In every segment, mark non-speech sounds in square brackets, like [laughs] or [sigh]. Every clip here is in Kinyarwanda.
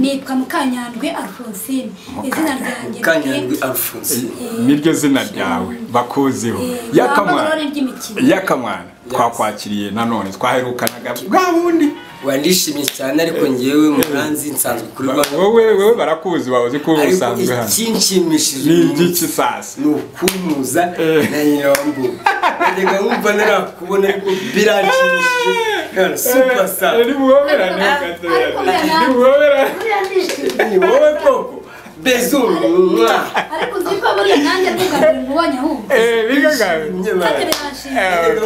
nitwa mukanyandwi alphonsine. Izina ryanjye kanyandwi alphonsine. Niryo zina ryawe. Bakuziho. yakamwana. Yakamwana twakwakiriye nanone. Twaherukanaga bwa bundi. Wandishimye cyane ariko ngewe muranzi nsanzwe kuri wowe wowe barakuzi babuze ko usanzwe hano. ikinshimishije ni igiki sasa ni ukumuza Eh. na mbuga najyaga nkumva narakubona ariko biranshimishije. [laughs] super star ni muhoberane ni muhoberane ni wowe koko bezumwa ariko uzi ko buriya nanjye ntugarure umubonye ahubwo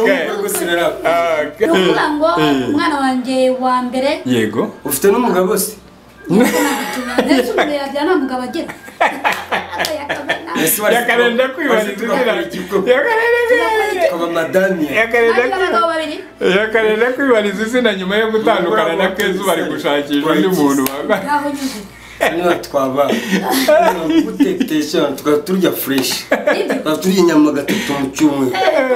Okay. ni ukuvuga ngo umwana wanjye wa mbere yego ufite n'umugabo se ndetse umuntu yabyara nta mugabo agira yakarenda kwibariza izina kwibariza izina nyuma yo gutandukana na kezu bari gushakisha undi muntu niba twaba. Gutetesha tukaba turya fureshi tukaba turya inyama gatatu mu cyumweru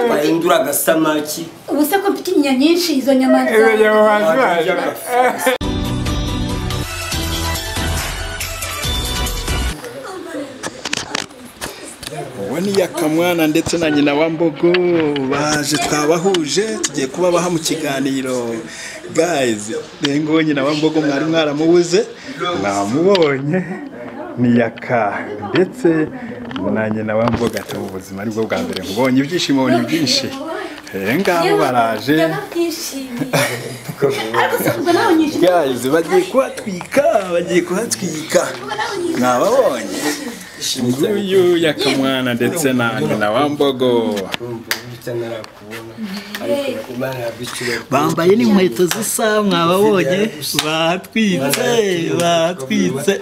twahindura agasamaki ubu se ko mfite inyama nyinshi izo nyama Izo ni yakamwana ndetse na nyina wa mbogo. Baje twabahuje tugiye kubabaha mu kiganiro. Guys rengo nyina wa mbogo mwari mwaramubuze? Namubonye ni yaka. Ndetse na nyina wa mboga ati ubu buzima ari bwo bwa mbere nkubonye ibyishimo ni byinshi. Eh, ngabo baraje. Guys bagiye kuhatwika bagiye kuhatwika. Mwababonye. Nguyu yakamwana ndetse na nyina wa mbogo. Bambaye n'inkweto zisa mwababonye. Batwitse batwitse.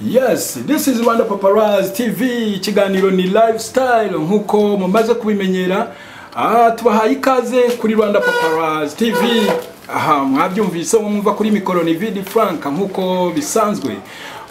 Yes this is rwanda paparazzi tv ikiganiro ni lifestyle. Nk'uko mumaze kubimenyera aha tubahaye ikaze kuri rwanda paparazzi tv aha mwabyumvise mwumva kuri mikoro ni vidi frank nk'uko bisanzwe.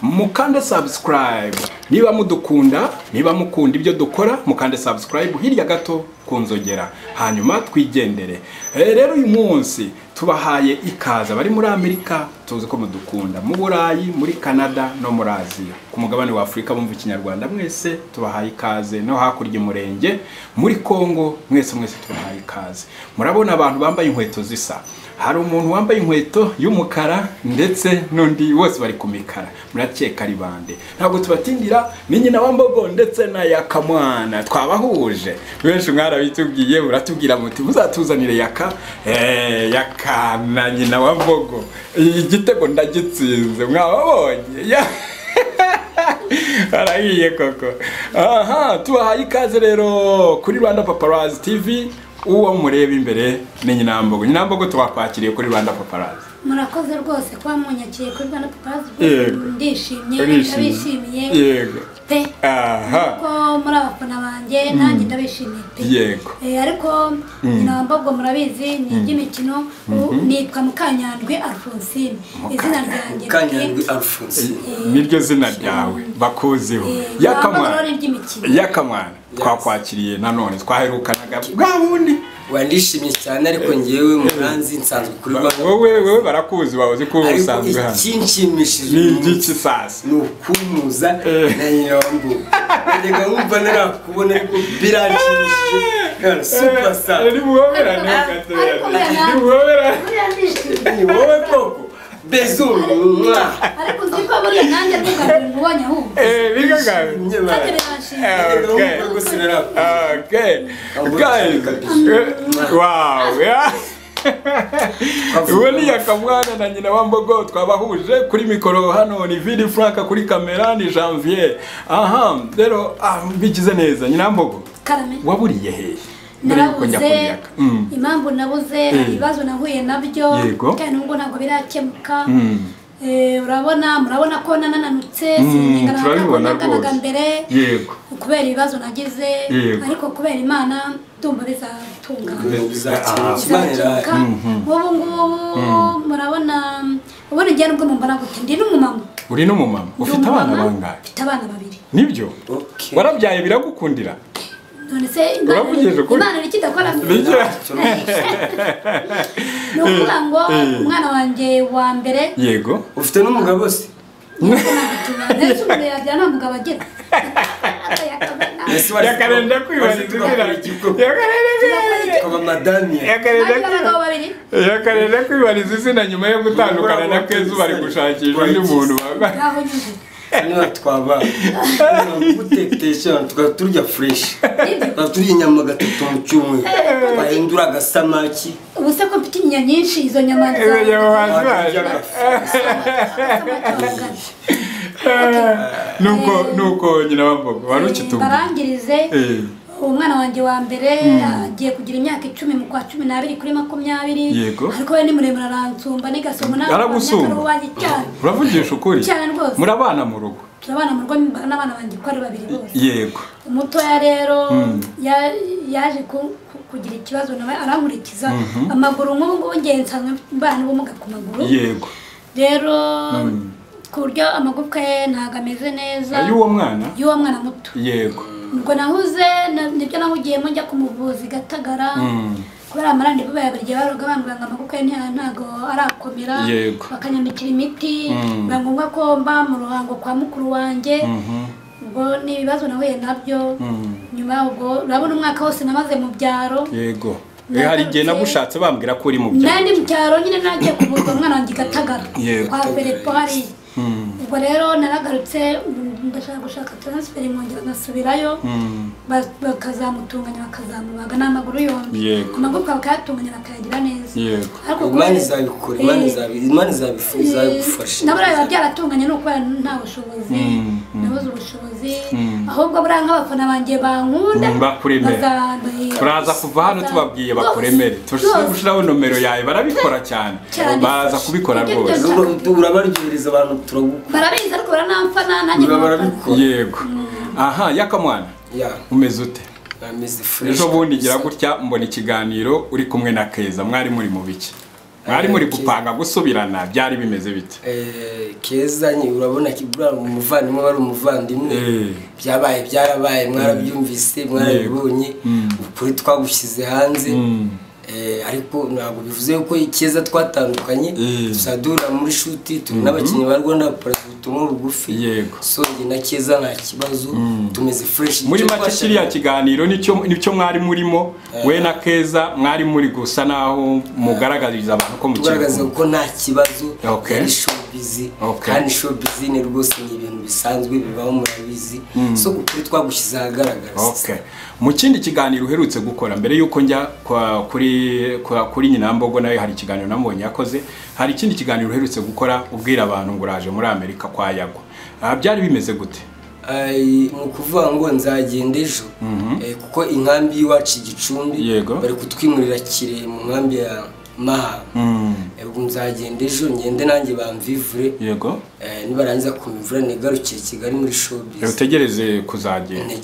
Mukande subscribe. Niba mudukunda niba mukunda ibyo dukora mukande subscribe hirya gato ku nzogera. Hanyuma twigendere. Eh, rero uyu munsi tubahaye ikaze. Abari muri amerika tuzi ko mudukunda. Mu burayi muri canada no muri aziya. Ku mugabane wa afurika bumva ikinyarwanda. Mwese tubahaye ikaze. No hakurya umurenge muri congo mwese mwese tubahaye ikaze. Murabona abantu bambaye inkweto zisa. Hari umuntu wambaye inkweto y'umukara ndetse n'undi bose bari ku mikara. Murakeka ari bande ntabwo tubatindira ni nyina wa mbogo ndetse na yakamwana. Twabahuje. Benshi mwarabitubwiye muratubwira muti muzatuzanire yaka. Eh, yaka na nyina wa mbogo. Igitego ndagitsinze mwababonye. Ya- [laughs] arahiye koko. Aha tubahaye ikaze rero. Kuri rwanda paparazzi tv uwo mureba imbere ni nyinambogo. Nyinambogo twakwakiriye kuri rwanda paparazzi. Murakoze rwose kuba munyakiriye kuri rwanda paparazzi. Yego. ndishimye ndabishimiye yego. Pe. Aha. Muri abafana banjye nanjye ndabishimiye pe. Yego. Eh, ariko nyina mbabwo murabizi ni iby'imikino. Ubu nitwa mukanyandwi alphonsine. Izina ryanjye kanyandwi alphonsine. Niryo zina ryawe. Bakuziho. yakamwana. Yakamwana. Twakwakiriye nanone twaherukanaga. Bwa bundi. Wandishimye cyane ariko ngewe muranzi nsanzwe kuri rwanda wowe wowe barakuzi babuze ko ariko usanzwe hano. ikinshimishije ni igiki sasa ni ukumuza Eh. na mbuga najyaga nkumva narakubona ariko biranshimishije. Kana super star ni muhoberane ni muhoberane ni wowe koko. Bezumwa ariko uzi ko buriya nanjye ahubwo biranshimye Okay. Okay. Guys. Wow. Yeah. uwo ni yakamwana na nyina wa mbogo twabahuje kuri mikoro. Hano ni vidi frank kuri kamera ni janvier. Aha rero ah, bigize neza. Nyina wa mbogo waburiye hehe narabuze Mm. impamvu nabuze hari ibibazo nahuye na byo kandi nubwo ntabwo birakemuka. Mm. Eh, urabona murabona ko nananutse Mm, sinigana turabibona naganaga rwose. mbere. Yego. Kubera ibibazo nagize ariko kubera imana ndumva bizatungana ubu ngubu murabona ubundi njye nubwo mumbona gute ndi n'umumama. Uri n'umumama? Ufite abana bangahe? Mfite abana babiri. Nibyo? Warabyaye biragukundira? None se Imana- ni kidakora ni ukuvuga ngo umwana wanjye wa mbere. Yego. Ufite n'umugabo se ndetse umuntu yabyara nta mugabo agira yakarenda kwibariza izina yakarenda kwibariza izina nyuma yo gutandukana na kezu bari gushakisha undi muntu. Nyuze niba twaba gutetesha tukaba turya fureshi tukaba turya inyama gatatu mu cyumweru. Twahindura agasamaki. Ubu se ko mfite inyama nyinshi izo nyama nuko nuko nyina wa mbogo wari ukitubwira barangirize Eh, umwana wanjye wa mbere agiye kugira imyaka icumi mu kwa cumi n'abiri kuri makumyabiri. Ariko we ni muremure aransumba n'igasoma Aragusumba? wanjye cyane. Uravugisha ukuri? Cyane rwose. Murabana mu rugo? Turabana mu rugo n'abana banjye uko ari babiri bose. Yego. Umutoya rero ya- yaje ku- ku- kugira ikibazo nawe arankurikiza. Amaguru nk'ubu ngubu ngiye nsanzwe mbana n'ubumuga ku maguru. Yego. Rero ku buryo amagufwa ye ntabwo ameze neza. Ay'uwo mwana? Y'uwo mwana muto. Yego. Ubwo nahuze na- ni byo nahugiyemo njya ku muvuzi gatagara. Mm. kubera buri gihe baroga bambwira ngo amagufwa ye nta- ntago arakomera. Yego. bakanyambikira imiti. Biba ngombwa ko mba mu ruhango kwa mukuru wanjye. Ubwo ni ibibazo nahuye na byo. Nyuma ubwo urabona umwaka wose namaze mu byaro. Yego. Hari igihe nagushatse bambwira ko uri mu nandi byaro mu cyaro nyine nagiye kuvurwa umwana wanjye gatagara. Yego. kwa hariya Mm. Ubwo rero naragarutse ndashaka gushaka taransiferi nkongera ngasubirayo Mm. ba- bakazamutunganya bakazamubaga n'amaguru yombi. Yego. amagufwa bakayatunganya bakayagira neza. Imana izabikora imana Eh, izabigufasha naburiya biba byaratunganye ni ukubera nta bushobozi. Nabuze ubushobozi Mm. ahubwo buriya nk'abafana banjye bankunda. Turaza kuva hano tubabwiye bakuremere gushyiraho nomero yawe barabikora cyane. Baza kubikora rwose. urabaryohereza abantu turagukora barabizi ariko baranamfana nanjye yego. Aha yakamwana ya. Umeze ute? Ejo bundi gira gutya mbona ikiganiro uri kumwe na keza. Mwari muri mu biki? Mwari muri Eh, gupanga gusubirana byari bimeze bite Eh, keza nyine urabona umuvandimwe wari umuvandimwe Eh. byabaye byarabaye mwarabyumvise mwarabibonye Mm. ukuri twagushyize hanze Mm. Eh, ariko ntabwo bivuze ko keza twatandukanye. Eh. tuzadurira muri shuti turi n'abakinnyi ba rwanda parasi ubutumwa bugufi Yego. so njye na keza nta kibazo. Tumeze fresh. Muri make kiriya kiganiro ni cyo mwari murimo. We na keza mwari muri gusa naho mugaragariza abantu ko tugaragaza mukiri ko nta kibazo. Showbiz. Okay. kandi showbiz ni rwose ni ibintu bisanzwe bibaho murabizi so ukuri twagushyize ahagaragara. Mu kindi kiganiro uherutse gukora mbere yuko njya kuri nyina mbogo nawe hari ikiganiro namubonye yakoze hari ikindi kiganiro uherutse gukora ubwira abantu ngo uraje muri Amerika kwa Yago. Ah, byari bimeze gute? Ni ukuvuga ngo nzagenda ejo Eh, kuko inkambi y'iwacu i gicumbi Yego. bari kutwimurira kire mu nkambi ya maha Mm. Eh, nzagenda ejo ngende nanjye bamvivure Yego. Eh, nibarangiza kumvura nigarukire kigali muri showbiz Utegereze kuzagenda.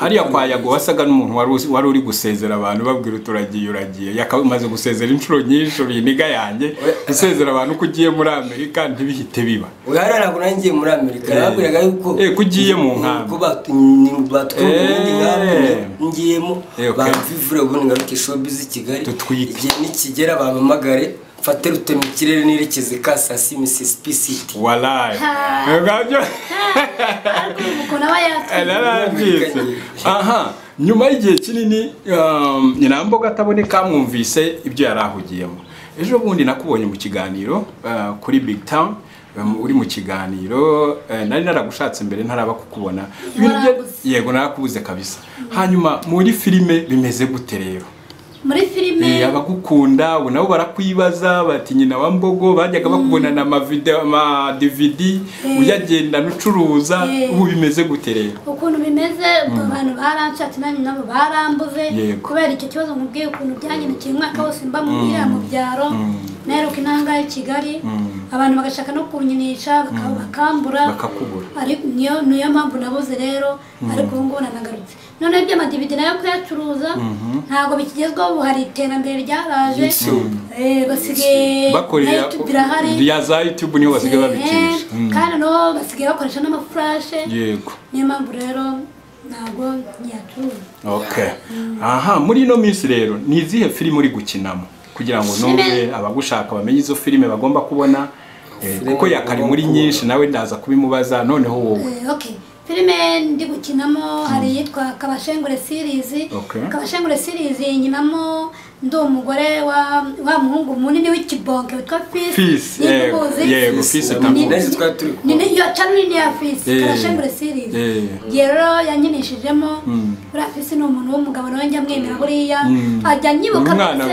Hariya kwa Yago wasaga n'umuntu wari uri gusezera abantu babwira uturagiye uragiye. Yakamaze gusezera inshuro nyinshi uri niga yanjye gusezera abantu ko ugiye muri Amerika ntibihite biba. Oya ntabwo nanjye muri Amerika Eh. nababwiraga yuko Eh, ko ugiye mu nkambi. nkambi Eh. ngiyemo Eh, bamvivure ubundi ngaruke showbiz i Kigali igihe nikigera bampamagare mfate rutema ikirere nerekeze Kasasi Mississippi City Walai. Ha. Ngabyo. narabyitse aha. Nyuma y'igihe kinini um, nyina mboga ataboneka mwumvise ibyo yari ahugiyemo. Ejo bundi nakubonye mu kiganiro uh, kuri big town um, uri mu kiganiro uh, nari naragushatse mbere ntaraba kukubona. Yego narakubuze kabisa. Hanyuma muri filime bimeze gute rero? Muri filime. Eh, abagukunda ubu nabo barakwibaza bati nyina wa mbogo bajyaga bakubonana amavideo ama DVD uyagendana ucuruza Eh. ubu bimeze gute rero? Ukuntu bimeze ubwo abantu baranshatse nanjye nabo barambuze kubera icyo kibazo mubwiye ukuntu byangendekeye umwaka wose mba mu iriya mu byaro naheruka intanga i kigali abantu bagashaka no kunyinisha baka- bakambura. Bakakubura. Niyo mpamvu nabuze rero ariko ubu ngubu nanagarutse none iby'amadividi na yo kuyacuruza. Ntabwo bikigezweho ubu hari iterambere ryaraje. Basigaye na YouTube irahari ya za YouTube ni ho basigaye Eh, babikinisha Mm. kandi no basigaye bakoresha n'amafurashe. Yego. Niyo mpamvu rero ntabwo ntiyacuruza. Okay aha muri ino minsi rero ni izihe filime uri gukinamo? Kugira ngo numve abagushaka bamenye izo filime bagomba kubona. Eh, kuko yakari muri nyinshi nawe ndaza kubimubaza noneho wowe. Eh, filime ndi gukinamo hari iyitwa kabashengure Okay. kabashengure series nyinamo ndi umugore wa wa muhungu munini w'ikibonke witwa Fils. Yego, yego, Fils Ni- ndamuzi. Neza twari turi ni ni iyo channel nini ya Fils? Eh. kabashengure series Eh. igihe rero yankinishijemo buriya Fils ni umuntu w'umugabo nawe njya mwemera buriya. Ajya anyibuka Umwana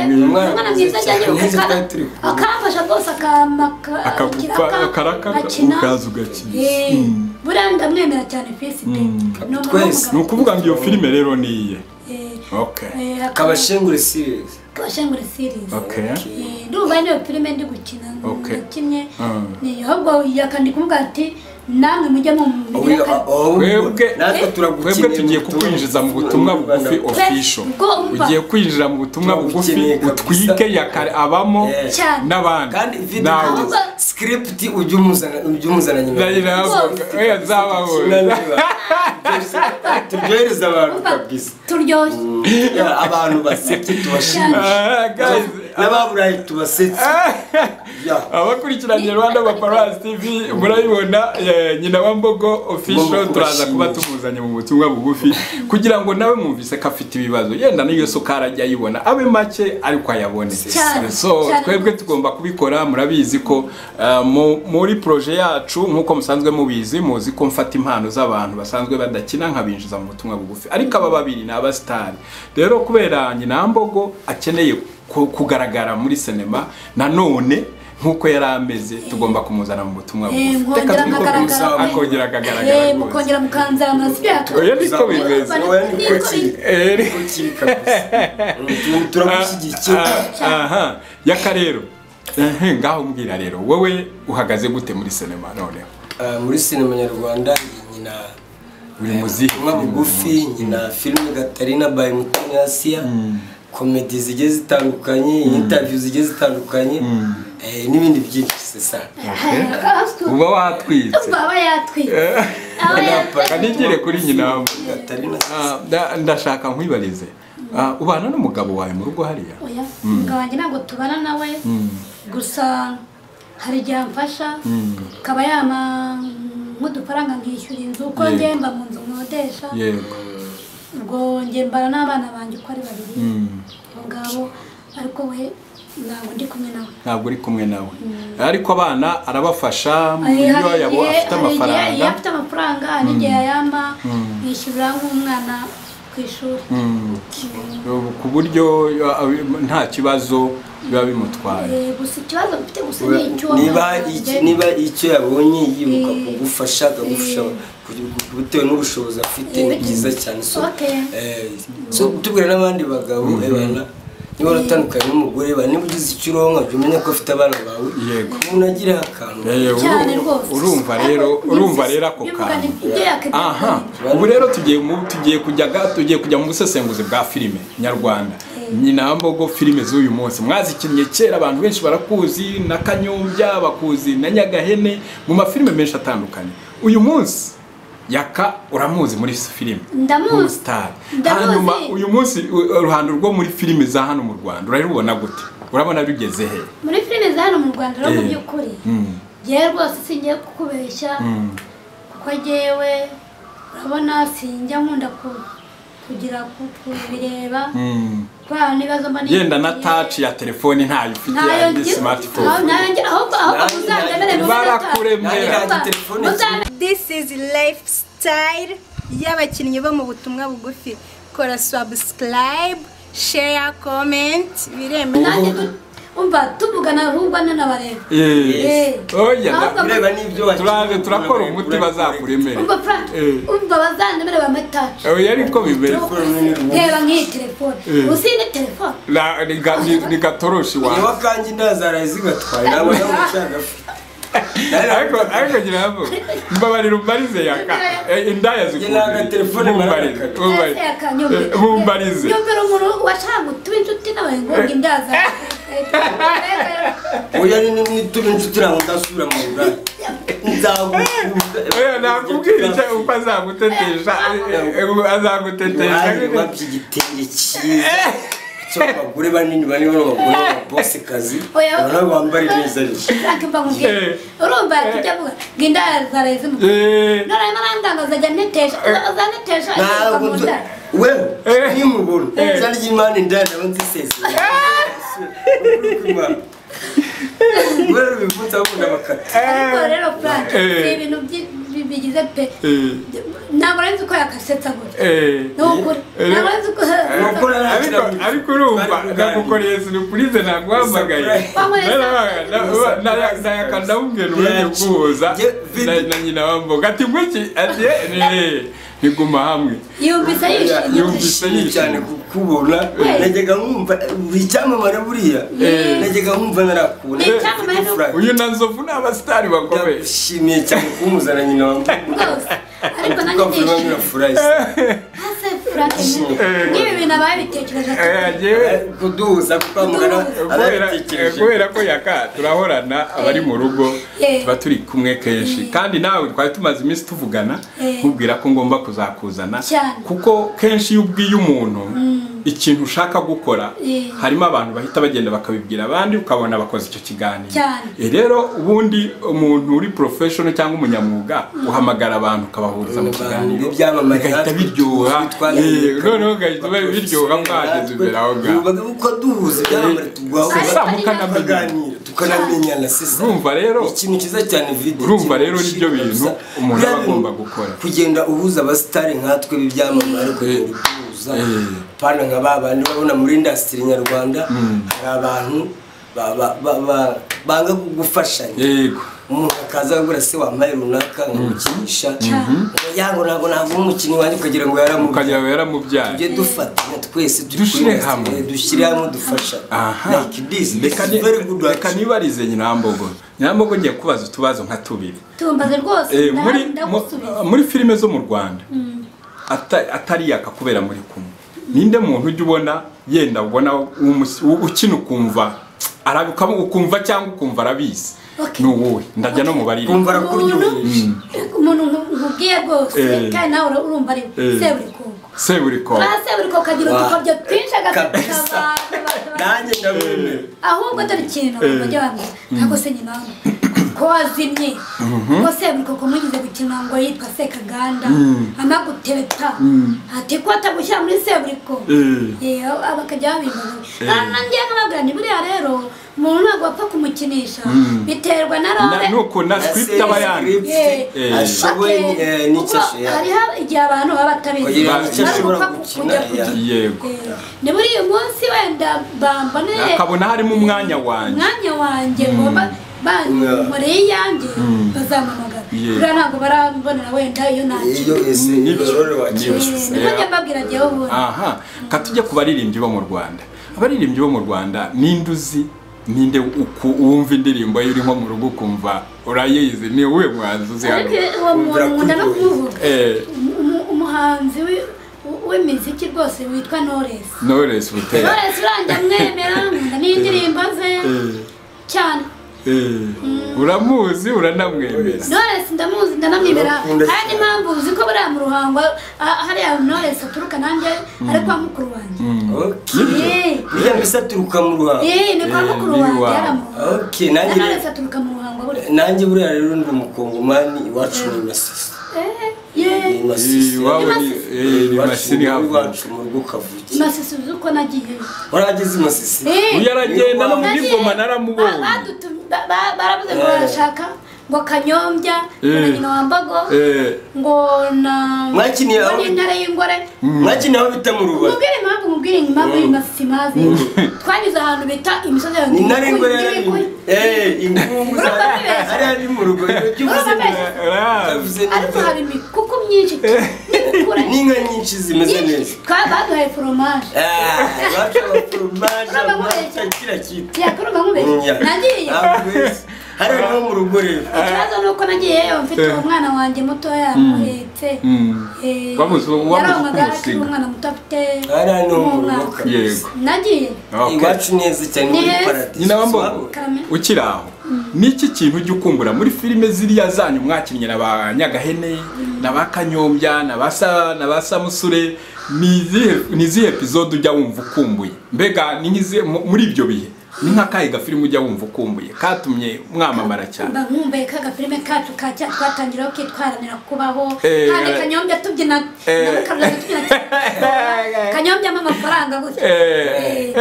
mwiza. ajya kumwe. akamfasha rwose ugakina Eh, buriya ndamwemera cyane w'umugabo. ni ukuvuga ngo iyo filime rero ni iye. Eh, okay. eh, kabashengure series. Kabashengure series. Okay. Eh, ndumva niyo filime ndi gukina. Mm. ni ahubwo yakandi kumubwira ati namwe mujye mu natwe turagukeneye tugiye kukwinjiza mu butumwa bugufi umva ugiye kwinjira mu butumwa bugufi utwike yakare abamo Eh. n'abandi. Nawe. Script ujye umuzana nyuma. Oya zababona turyohereza abantu kabisa. turyoshye Ya, abantu baseke tubashimishe. Ah, tubasetse Ya. abakurikiranye rwanda paparazzi tv murabibona eh, nyina wa mbogo official turaza kuba tumuzanye mu butumwa bugufi kugira ngo nawe mwumvise ko afite ibibazo. Yenda n'iyo sukari ajya ayibona abe make ariko ayabone. So twebwe tugomba kubikora murabizi ko eh, mu- muri proje yacu nk'uko musanzwe mubizi muzi ko mfata impano z'abantu basanzwe badakina nkabinjiza mu butumwa bugufi. Ariko aba babiri ni abasitari. Rero kubera nyina wa mbogo akeneye kugaragara muri sinema nanone nk'uko yari ameze tugomba kumuzana mu butumwa Eh, bugufi nkongera twiko nkagaragara. kuza- akongera akagaragara Eh, rwose. mukongera mukanzamura sibyo oya niko bimeze. Oya, niko kiri. Eh, Niko kiri kabisa Tu- turagushyigikiye Ah, aha. Yaka rero ngaho mbwira rero. Wowe uhagaze gute muri sinema noneho? Ah, muri sinema nyarwanda nyina uri muzihe? bugufi nyina filime gatarina by mutoni asiya komedi zigiye zitandukanye interview zigiye zitandukanye eh, n'ibindi byinshi [laughs] sesa uba watwitse. Aba yatwitse yatwitse kanigire kuri nyina Ah, nda- ndashaka nkwibarize Ah, ubana n'umugabo wawe mu rugo hariya? Oya umugabo wanjye ntabwo tubana nawe. Gusa hari igihe amfasha akaba yama nk'udufaranga nkishyura inzu uko Yego. njye mba mu nzu nkodesha ubwo njye mbana n'abana banjye uko ari babiri. Mm. Ngabo ariko we ntabwo ndi kumwe nawe. Ntabwo uri kumwe nawe. Ariko abana arabafasha iyo yabo igihe- afite igihe iyo amafaranga. afite amafaranga hari n'igihe yayama yishyurira nk'umwana ku ishuri ku buryo nta kibazo biba bimutwaye. Eh, gusa ikibazo gusa ni niba icyo yabonye yibuka Eh, kugufasha akagufasha ku- bitewe n'ubushobozi afite ni Eh, byiza cyane. So Okay. eh, so tubwira n'abandi bagabo eh, bana niba uratandukanye n'umugore ba niba ugize icyo uronka jya umenya ko afite abana bawe Yego. umuntu agira akantu. Eh, uru- cyane rwose. urumva rero urumva rero ako kantu. aha. Ubu rero tugiye tugiye kujya ga- tugiye kujya mu busesenguzi bwa filime nyarwanda. Nyina wa mbogo filime z'uyu munsi. Mwazikinnye kera abantu benshi barakuzi na kanyombya bakuzi na nyagahene mu mafilime menshi atandukanye. Uyu munsi yaka uramuzi muri filime. Ndamuzi. hanyuma uyu munsi uruhando rwo muri filime za hano mu rwanda urarubona gute? Urabona rugeze he? Muri filime za hano mu rwanda rero mu Eh. by'ukuri. Mm. ngewe rwose singiye kukubeshya. Mm. kuko ngewe urabona sinjya nkunda ku- kugira ku- kubireba. Yenda na taci ya telefone ntayo ufite ya smartphone. This is lifestyle. Y'abakinnyi bo mu butumwa bugufi. Kora subscribe, share, comment, biremewe. Umva tuvugana ahubwo nanabareba Eh. oya Ahubwo wakinnye, turaje turakora umuti bazakuremere. Umva frank Eh. umva bazandemere bametaje oya ariko bimeze reba nk'iyi telefone. Eh. uzi ni telefone? Na- ni ga- ni- ni gatoroshi niba wawe kanjye ndazaraye zigatwaye. Ntabwo nawe ushaka ariko ariko ngira ngo mbabarira umbarize yaka [laughs] indaya. Eh, mumbarize. Nyumvira umuntu washaka gutuba inshuti nawe ngo indaza oya nini mwitume nshutiranga utasubira mu rugari nakubwira uko azagutetesha azaguteteshawapi igitenge cyiza abagore banini bane bano bagore babose kazi urabona bambara neza urumva tujya vuga nginda zareze mu none marandangaza jya netesha uzanetesha ntabwo wewe nimubona izina ry'imana indani aba nzisezeye ibintu bigize pe ntabwo arenze uko yakasetsa gutya ariko urumva nagukoreye surupurize naguhamagaye ndayakandamubwira umwanya guhuza na nyina wamboga ati ngwiki ati niguma hamwe yumvise yishimye cyane kukubona najyaga nkumva buri cyamamare buriya. Najyaga nkumva narakubona Ni icyamamare no- Frank, uyu na nzovu ni abasitari bakomeye. Ndagushimiye cyane kumuzana nyina wa rwose ariko nanjye tukavuma ndishimye mwirafurahi hase Frank n'ibi bintu abaye bitekereje Eh, kuduhuza kuko mugana kubera arabitekereje kubera ko yaka turahorana abari mu rugo Eh. tuba turi kumwe kenshi. Kandi nawe twari tumaze iminsi tuvugana Eh. nkubwira ko ngomba kuzakuzana. Kuko kenshi iyo ubwiye umuntu ikintu ushaka gukora Eh. harimo abantu bahita bagenda bakabibwira abandi ukabona bakoze icyo kiganiro. Eh, rero ubundi umuntu uri professional cyangwa umunyamwuga uhamagara abantu ukabahuriza mu kiganiro bigahita biryoha. Eh, noneho ugahita biryoha mwageze imbere aho ngaho uko duhuza ibyamamare tugwaho tukaganira tukanamenyana sisa urumva rero ikintu cyiza cyane video Urumva rero ni byo bintu umuntu aba agomba gukora. kugenda uhuza abasitari nkatwe b'ibyamamare kugenda uhuza pana nka ba bandi babona muri indasitiri nyarwanda hari abantu ba- ba- ba- ba- banga gufashanya yego umuntu akaza agura se wambaye runaka nkamukinisha yango ntabwo ntabwo umukinnyi wanjye ukagira ngo yaramubyaye. Tujye dufatanya twese Dushyire hamwe. industry, dushyire hamwe dufasha. Reka nibarize nyinambogo nyinambogo ngiye kubaza utubazo nka tubiri. Tumbaze rwose. Eh, muri filime zo mu rwanda ata- atari yaka kubera muri kumwe. Ninde muntu ujya ubona yenda ubona ukina ukumva ukumva cyangwa ukumva arabizi? Okay. ni uwowe ndajya no mu baririmbyi kumva arakuryoheje umuntu nku- nkubwiye rwose Eh. kandi nawe ura- urumva ari Eh. seburikoko seburiko uriya seburikoko kagira Wa- udukabyo twinshi agasetsa kabisa. abantu abantu- nanjye ndabemera ahubwo dore ikintu bajya bambwira ntabwo se nyina wanjye [coughs] ko wazimye ko seburikoko mugize gukina ngo yitwa sekaganda. Anagutereta ati ko atagushyira muri seburiko Eh. Eh, bakajya babimbaza. Nanjye nkababwira ni buriya rero umuntu ntabwo apfa kumukinisha. Biterwa na Na- role nuko na script aba yanditse Script, Eh. ashoboye eh, n'icyo Kuko ashoboye hariho igihe abantu baba batabizi. Ashobora gukina, kujya yego. Eh, ni muri uyu munsi wenda bamboneye akabona harimo umwanya wanjye. Umwanya wanjye ngomba bankoreye iyanjye bazampamagara. Yeah. buriya ntabwo barambonera wenda iyo ese Nibyo. rore. Eh, mbabwira jyewe ubundi aha. Ka tujya ku baririmbyi bo mu rwanda. Abaririmbyi bo mu rwanda ninde uzi ninde uku- wumva indirimbo ye uri nko mu rugo ukumva urayizi? Ni uwuhe muhanzi uzi hano. Ariko uwo muntu nkunda no kumuvuga Eh, Umu- umuhanzi wi- w'imiziki rwose witwa Knowless. Knowless Butera Knowless uranjye amwemera nkunda n'indirimbo ze. Cyane. Uramuzi uranamwemera. Knowless ndamuzi ndanamwemera kandi impamvu uzi ko buriya mu ruhango ah, hariya Knowless aturuka nanjye ari kwa mukuru wanjye. Okay Eh, burya mbese aturuka mu ruhango eh, ni kwa Eh, mukuru ni wanjye iwabo. yaramuha okay nanjye Knowless aturuka mu ruhango buriya nanjye buriya rero ndi umukongomani iwacu ni masisi Eh, yeah. ni masisi iwabo ni eh, ni masini havuye iwacu mu rugo kavuki Masisi uzi uko nagiyeyo warageze i masisi. Eh, uyu aragenda no muri nagiye- goma ba- naramubonye badutu- ba- ba- baravuze ngo Eh. barashaka ngo kanyombya ngo na Eh. nyina wa mbago Eh, ngo na Mwakiniye ngo aho- n'intare y'ingore mwakiniye aho bita mu rubari mubwire impamvu mubwire impamvu iyi masisi mazi twanyuze ahantu bita imisozi ya ni nari ingore Ndibikuye. eh ingungu hariya ni mu rugo ariko hari imikuku myinshi [laughs] n'inka nyinshi zimeze neza. Baduhaye foromaje. Ah, bacu abaforomaje Urumva amata kira kintu yakurumva nkubeshye nagiye hariya ni ho mu rugo rero ikibazo ni uko nagiyeyo mfite uwo mwana wanjye mutoya muhetse. Eh, Wabuze- wabuze yari uko amagare umusiga. akiri umwana muto afite yego. Nagiye. Iwacu neza cyane Ni muri paradisi ukiri aho. Niki kintu ujya ukumbura muri filime ziriya zanyu mwakinnye na ba nyagahene na ba kanyombya na ba samusure ni izihe- ni episode ujya wumva ukumbuye? Mbega ni muri ibyo bihe? Ni nk'akahe gafilime ujya wumva ukumbuye. Katumye mwamamara cyane. Mba nkumbuye ka gafilime kacu ka cya twatangiraho kitwaranira kubaho. Eh, kandi eh. kanyombya tubyina Eh. kabyina tubyina [laughs] kanyombyamo amafaranga gutya. Eh.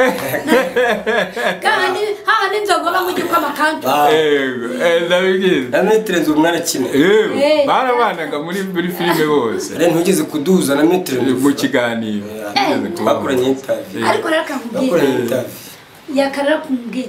kandi hahandi inzoga ba mu gikoma kandi eh, ndabibwiza na metero nzu umwana akina. Yewe, Eh. barabanaga muri muri filime bose. Rero ntugeze kuduhuza na metero mu kiganiro. Bakoranye itavi ariko rero kamubwira yakarara kumubwira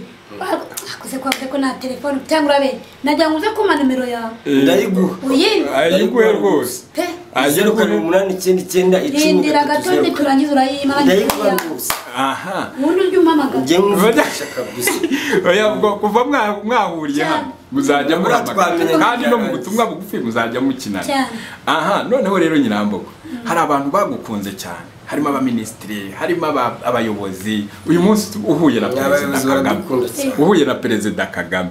akoze kwavuze ko nta telefone. Cyangwa urabe nagira ngo uze kumpa nimero yawe. Eh, ndayiguha uyimpe ayiguhe rwose. Pe. Zeru karindwi umunani icyenda icyenda icumi rindira gato zeru niturangiza urayima ndayiguha rwose. Aha. Ubundi ujye umpamagara. Njye nkuvugisha kabisa. [laughs] Kuva mwa- mwahuriye hano muzajya muramagana kandi no mu butumwa bugufi muzajya mukinana. Cyane. aha noneho rero nyirambogo hari abantu bagukunze cyane. Harimo abaminisitiri harimo aba- abayobozi. Uyu munsi uhuye na perezida kagame. Uhuye na perezida kagame.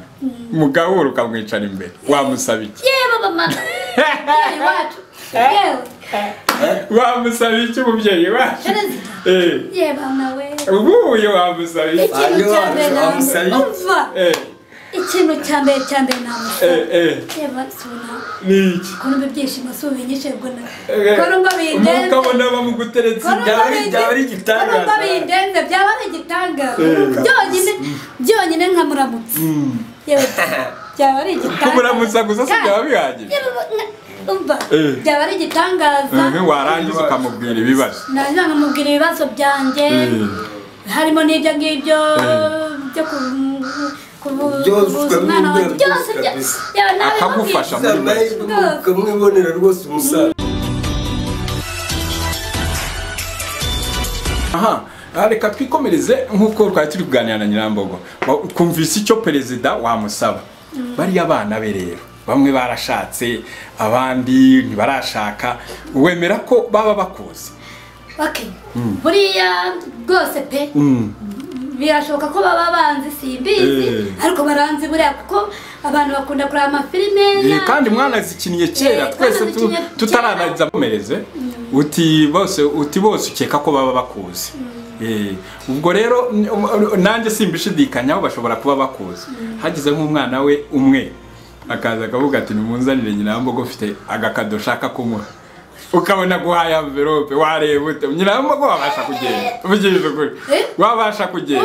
Mugahura ukamwicara imbere. Wamusaba iki? Yewe mama yewe wacu. Yewe wamusaba iki umubyeyi wacu? Perezida. Yewe mama we. Uhuye wamusaba iki? Ikintu cya mbere Eh, cya mbere mbere namusaba eh, eh, ni iki? Ko numva ibyishimo si ubinyishe ngo na Eh, ko numva bindenze umukabona bamuguteretse byaba ari- igitangaza. numva bindenze byaba ari igitangaza byonyine byonyine nkamuramutsa. Yewe byaba ari igitangaza kumuramutsa gusa si byaba bihagije. Nka- umva Eh. byaba ari igitangaza. Warangiza ukamubwira ibibazo. Naza nkamubwira ibibazo byanjye. Harimo n'ibyo ngibyo byo umwana ukamubwira byose Akagufasha. nkubwira. amahirwe ukamwibonera rwose umusaza aha reka twikomereze nk'uko twari turi kuganira na nyirambogo twumvise icyo perezida wamusaba bariya bana be rero. Bamwe barashatse abandi ntibarashaka. Wemera ko baba bakuzi Okay. buriya rwose pe. Birashoboka ko baba banzi simbizi Eh. ariko baranzi buriya kuko abantu bakunda kureba amafilime Eh, kandi mwanazikinnye kera Eh, twese tutaranariza mumereze uti bose uti bose ukeka ko baba bakuzi. Eh, ubwo rero n- um, nanjye simbishidikanyaho bashobora kuba bakuzi. Hagize nk'umwana we umwe. Akaza akavuga ati nimunzanire nyirambogo ufite agakado ushaka kumuha. Ukabona guhaye amverope wareba ute nyirambogo wabasha kugenda uvugirije ukuri Eh? wabasha kugenda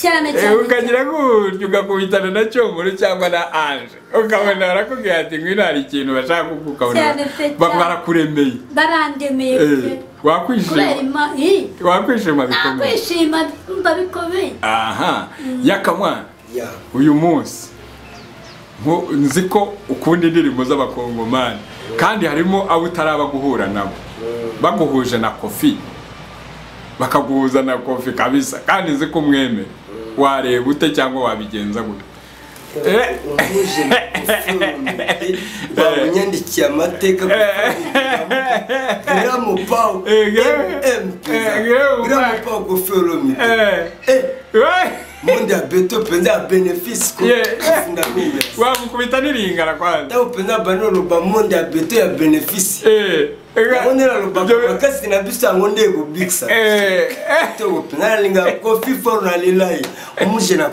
cyane ukagira gutyo ugakubitana na cyomoro cyangwa na anje ukabona barakubwira ati ngwino hari ikintu bashaka kuvuga ukabona barakuremeye barandemeye Eh, wakwishima bikomeye aha. Yakamwana ya. Uyu munsi nzi ko ukunda indirimbo z'abakongomani. Kandi harimo abo utaraba guhura nabo. Baguhuje na kofi. Bakaguhuza na kofi kabisa. Kandi nzi ko umwemera wareba ute cyangwa wabigenza gute. Eh. na bamunyandikiye amateka giramu pawu Eh, Gra- monde ya beto mpenza ya bénéfice kofunda mingi wamukumitaniringana kwanza ntango mpenza bandi oloba monde ya beto ya bénéfice. Yango nde naloba makasi na biso yango nde ekobikisa. Toko mpenza nalingaka kofi foro nalela ye muje na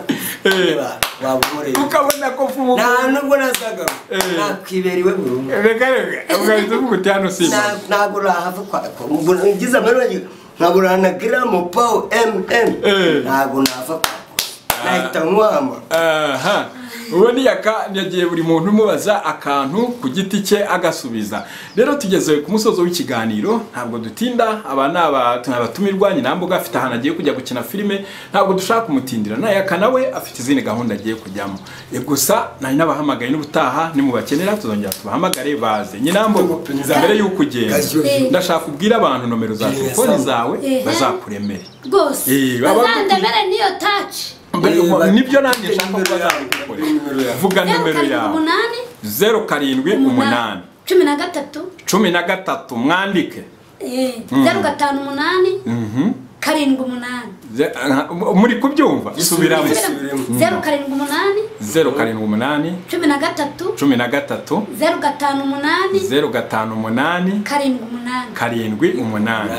nanoko nazaka nakiberi weburungunakolahafakomubulangiza melwanyi ngabulana gramo pao mm nakunafa nahita nkwama aha. Uwo ni yaka yagiye buri muntu umubaza akantu ku giti cye agasubiza. Rero tugeze ku musozo w'ikiganiro ntabwo dutinda aba ni aba- ni abatumirwa nyinambuga afite ahantu agiye kujya gukina filime ntabwo dushaka kumutindira. Na yaka nawe afite izindi gahunda agiye kujyamo. E, gusa nari n'abahamagaye n'ubutaha nimubakenera tuzongera tubahamagare baze. Nyinambuga mbere y'uko ugenda. Ndashaka kubwira abantu nomero za telefoni zawe bazakuremere. Rwose Eh, baba- bazandemere niyo taci nibyo nanjye nshaka ko yawe. vuga zeru nimero karindwi yawe. zeru karindwi umunani. cumi na gatatu. Cumi na gatatu. Mwandike. Eh, zeru gatanu umunani. Mhm. karindwi umunani muri kubyumva. Subiramo zeru karindwi umunani. Zeru karindwi umunani. Cumi na gatatu. Cumi na gatatu. Zeru gatanu umunani. Zeru gatanu umunani. Karindwi umunani. Karindwi umunani.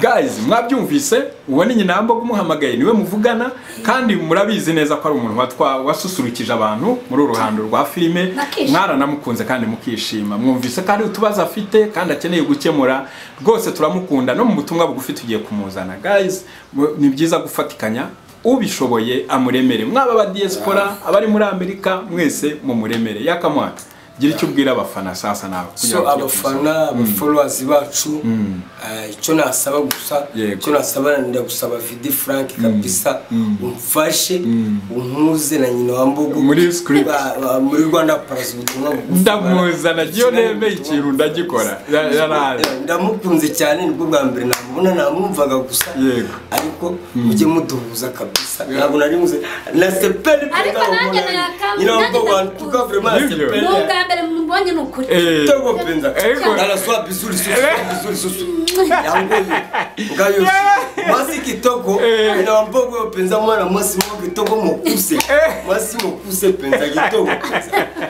Guys mwabyumvise? Uwo ni nyina umuhamagaye ni we muvugana. Kandi murabizi neza ko ari umuntu watwa wasusurukije abantu muri uru ruhando rwa filime. Mwaranamukunze kandi mukishima. Mwumvise ko ari utubazo afite kandi akeneye gukemura. Rwose turamukunda. No mu butumwa bugufi tugiye kumuzana. Guys mu- ni byiza gufatikanya ubishoboye amuremere. Mwaba aba diaspora abari muri amerika mwese mumuremere. Yakamwana gira icyo ubwira abafana sasa nawe kugira so abafana abafolowazi bacu eh, icyo nasaba gusa icyo nasaba ndagusaba vidi frank kabisa umfashe unkuze na nyina wa mbogo. Muri script. Muri rwanda parasi ubutumwa bugufi ndamuzana giyo nemeye ikintu ndagikora ndamukunze cyane ni bwo bwa mbere namubona namwumvaga gusa. Ariko mujye muduhuza kabisa. Ntabwo nari muze. Na sepeli Ariko nanjye nayakanga, nyina wa nanjye mbogo ndamukunze. tukavurema na Nibyo. Sepeli mubonye ni ukuri Eh, Tego penza. Ego. Susu, vizuri susu. Yangu hiyo. Ngayo. Masi kitoko. Ina mbogo yo penza mwana masi mo kitoko mokuse. Masi mokuse penza kitoko.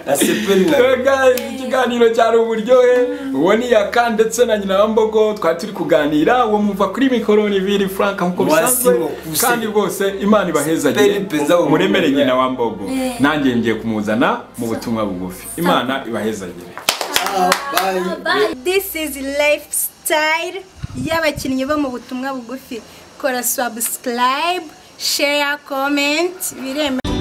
Na sepeli na. guys, ikiganiro cyari uburyohe uwo ni yaka ndetse na nyina wa mbogo twari turi kuganira uwo muva kuri mikoro ni viri frank nk'uko bisanzwe kandi rwose imana ibahezagire muremere nyina wa mbogo Eh. nanjye ngiye kumuzana mu butumwa bugufi imana ibahezagire Bye. this is lifestyle y'abakinnyi bo mu butumwa bugufi kora subscribe share comment biremewe